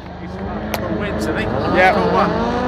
five. it's for wins, I think. Yeah. Four one.